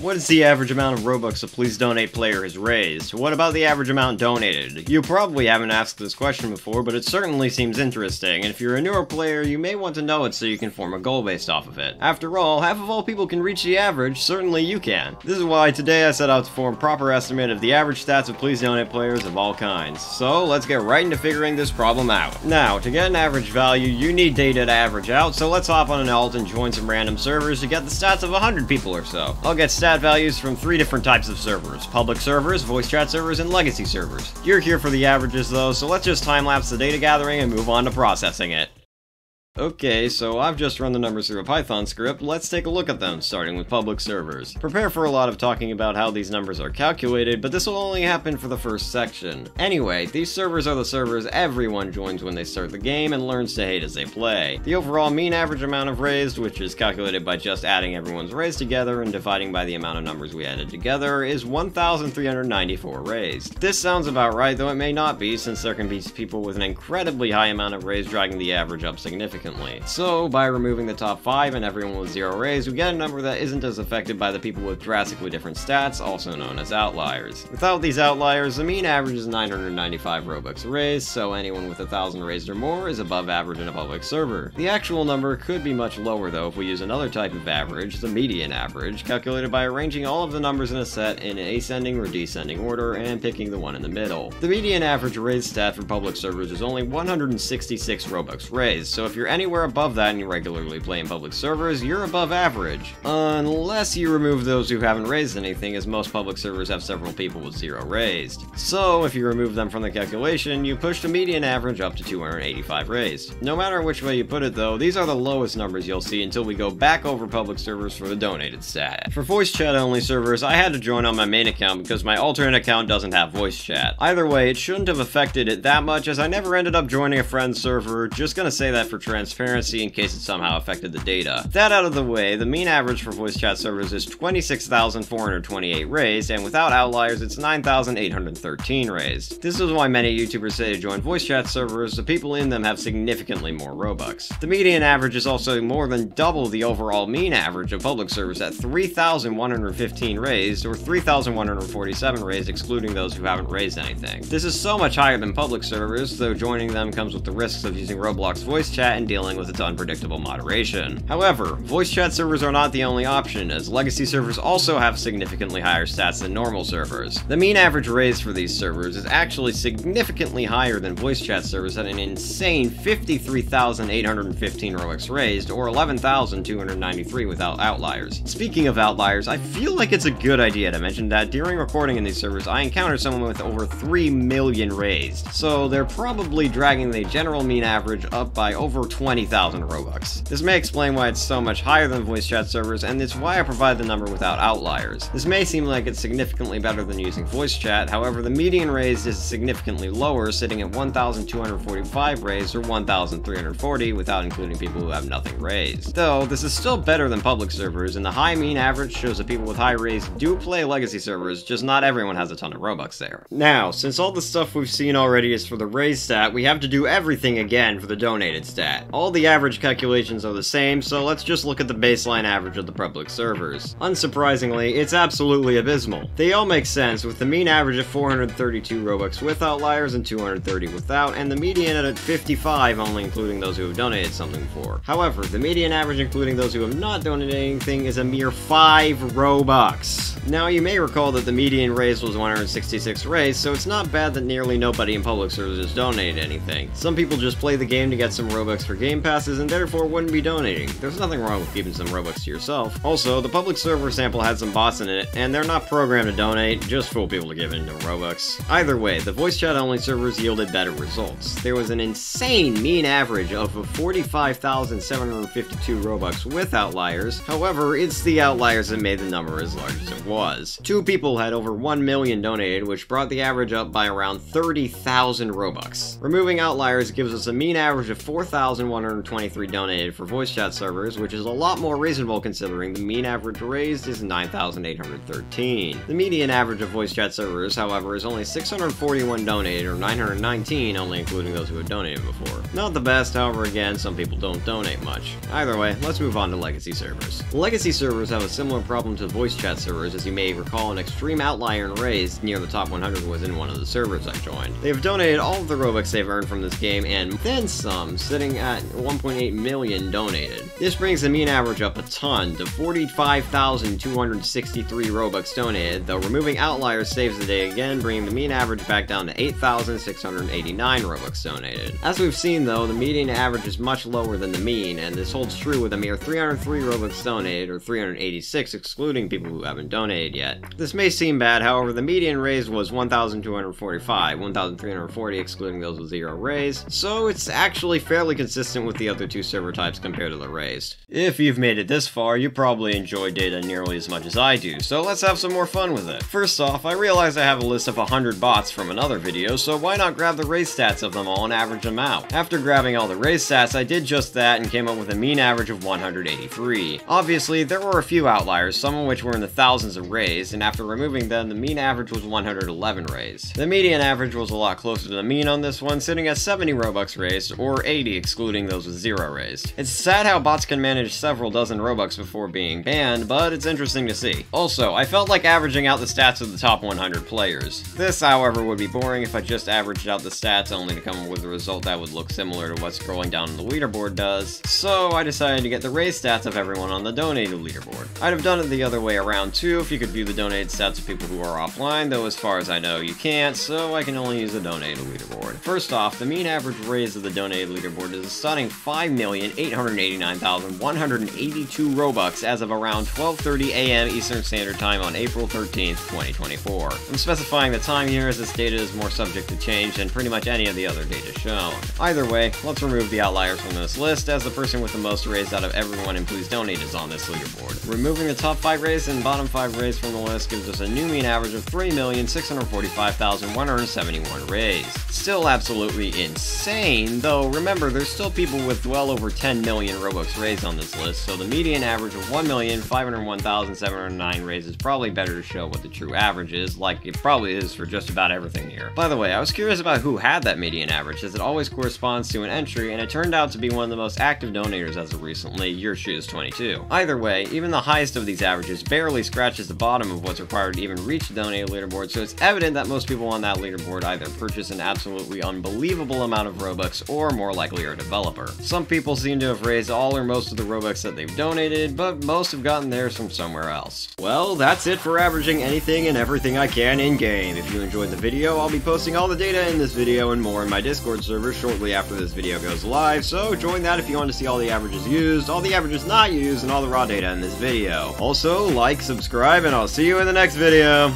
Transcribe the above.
What is the average amount of Robux a Please Donate player has raised? What about the average amount donated? You probably haven't asked this question before, but it certainly seems interesting, and if you're a newer player, you may want to know it so you can form a goal based off of it. After all, half of all people can reach the average, certainly you can. This is why today I set out to form proper estimate of the average stats of Please Donate players of all kinds. So let's get right into figuring this problem out. Now, to get an average value, you need data to average out, so let's hop on an alt and join some random servers to get the stats of 100 people or so. I'll get stats stat values from three different types of servers. Public servers, voice chat servers, and legacy servers. You're here for the averages though, so let's just time-lapse the data gathering and move on to processing it. Okay, so I've just run the numbers through a Python script, let's take a look at them, starting with public servers. Prepare for a lot of talking about how these numbers are calculated, but this will only happen for the first section. Anyway, these servers are the servers everyone joins when they start the game and learns to hate as they play. The overall mean average amount of raised, which is calculated by just adding everyone's raised together and dividing by the amount of numbers we added together, is 1,394 raised. This sounds about right, though it may not be, since there can be people with an incredibly high amount of raised dragging the average up significantly significantly. So, by removing the top 5 and everyone with 0 raised, we get a number that isn't as affected by the people with drastically different stats, also known as outliers. Without these outliers, the mean average is 995 Robux raised, so anyone with 1000 raised or more is above average in a public server. The actual number could be much lower though if we use another type of average, the median average, calculated by arranging all of the numbers in a set in an ascending or descending order and picking the one in the middle. The median average raised stat for public servers is only 166 Robux raised, so if you're anywhere above that and you regularly play in public servers, you're above average. Unless you remove those who haven't raised anything, as most public servers have several people with zero raised. So, if you remove them from the calculation, you push the median average up to 285 raised. No matter which way you put it though, these are the lowest numbers you'll see until we go back over public servers for the donated stat. For voice chat only servers, I had to join on my main account because my alternate account doesn't have voice chat. Either way, it shouldn't have affected it that much as I never ended up joining a friend's server, just gonna say that for transparency transparency in case it somehow affected the data. That out of the way, the mean average for voice chat servers is 26,428 raised, and without outliers, it's 9,813 raised. This is why many YouTubers say to join voice chat servers, the people in them have significantly more Robux. The median average is also more than double the overall mean average of public servers at 3,115 raised, or 3,147 raised excluding those who haven't raised anything. This is so much higher than public servers, though joining them comes with the risks of using Roblox voice chat and dealing with its unpredictable moderation. However, voice chat servers are not the only option, as legacy servers also have significantly higher stats than normal servers. The mean average raised for these servers is actually significantly higher than voice chat servers at an insane 53,815 Robux raised, or 11,293 without outliers. Speaking of outliers, I feel like it's a good idea to mention that during recording in these servers, I encountered someone with over 3 million raised, so they're probably dragging the general mean average up by over 20 20,000 Robux. This may explain why it's so much higher than voice chat servers, and it's why I provide the number without outliers. This may seem like it's significantly better than using voice chat, however the median raised is significantly lower, sitting at 1,245 raised or 1,340 without including people who have nothing raised. Though, this is still better than public servers, and the high mean average shows that people with high raised do play legacy servers, just not everyone has a ton of Robux there. Now, since all the stuff we've seen already is for the raised stat, we have to do everything again for the donated stat. All the average calculations are the same, so let's just look at the baseline average of the public servers. Unsurprisingly, it's absolutely abysmal. They all make sense, with the mean average of 432 Robux with outliers and 230 without, and the median at 55 only including those who have donated something before. However, the median average including those who have not donated anything is a mere 5 Robux. Now, you may recall that the median raise was 166 raised, so it's not bad that nearly nobody in public servers has donated anything. Some people just play the game to get some Robux for game passes and therefore wouldn't be donating. There's nothing wrong with keeping some Robux to yourself. Also, the public server sample had some bots in it, and they're not programmed to donate, just fool people to give in to Robux. Either way, the voice chat only servers yielded better results. There was an insane mean average of 45,752 Robux with outliers, however, it's the outliers that made the number as large as it was. Two people had over 1 million donated, which brought the average up by around 30,000 Robux. Removing outliers gives us a mean average of 4,123 donated for voice chat servers, which is a lot more reasonable considering the mean average raised is 9,813. The median average of voice chat servers, however, is only 641 donated, or 919 only including those who have donated before. Not the best, however, again, some people don't donate much. Either way, let's move on to legacy servers. Legacy servers have a similar problem to voice chat servers, as you may recall an extreme outlier in raised near the top 100 was in one of the servers I joined. They have donated all of the Robux they've earned from this game, and then some, sitting at 1.8 million donated. This brings the mean average up a ton to 45,263 Robux donated, though removing outliers saves the day again, bringing the mean average back down to 8,689 Robux donated. As we've seen though, the median average is much lower than the mean, and this holds true with a mere 303 Robux donated, or 386 excluding people who haven't donated yet. This may seem bad, however, the median raise was 1,245, 1,340 excluding those with zero raise, so it's actually fairly consistent with the other two server types compared to the raised. If you've made it this far, you probably enjoy data nearly as much as I do, so let's have some more fun with it. First off, I realize I have a list of 100 bots from another video, so why not grab the raise stats of them all and average them out? After grabbing all the raise stats, I did just that and came up with a mean average of 183. Obviously, there were a few outliers, some of which were in the thousands of raised, and after removing them, the mean average was 111 raised. The median average was a lot closer to the mean on this one, sitting at 70 Robux raised, or 80 excluding those with zero raised. It's sad how bots can manage several dozen Robux before being banned, but it's interesting to see. Also, I felt like averaging out the stats of the top 100 players. This, however, would be boring if I just averaged out the stats only to come up with a result that would look similar to what scrolling down the leaderboard does, so I decided to get the raise stats of everyone on the donated leaderboard. I'd have done it the other way around too if you could view the donated stats of people who are offline, though as far as I know you can't, so I can only use the donated leaderboard. First off, the mean average raise of the donated leaderboard is stunning 5,889,182 Robux as of around 12.30 a.m. Eastern Standard Time on April 13th, 2024. I'm specifying the time here as this data is more subject to change than pretty much any of the other data shown. Either way, let's remove the outliers from this list as the person with the most raised out of everyone in Please Donate is on this leaderboard. Removing the top 5 raised and bottom 5 raised from the list gives us a new mean average of 3,645,171 raised. Still absolutely insane, though remember there's still people with well over 10 million Robux raised on this list, so the median average of 1,501,709 raised is probably better to show what the true average is, like it probably is for just about everything here. By the way, I was curious about who had that median average, as it always corresponds to an entry, and it turned out to be one of the most active donators as of recently, Your YourShoes22. Either way, even the highest of these averages barely scratches the bottom of what's required to even reach the donated leaderboard, so it's evident that most people on that leaderboard either purchase an absolutely unbelievable amount of Robux, or more likely are developer. Some people seem to have raised all or most of the Robux that they've donated, but most have gotten theirs from somewhere else. Well, that's it for averaging anything and everything I can in-game. If you enjoyed the video, I'll be posting all the data in this video and more in my Discord server shortly after this video goes live, so join that if you want to see all the averages used, all the averages not used, and all the raw data in this video. Also, like, subscribe, and I'll see you in the next video.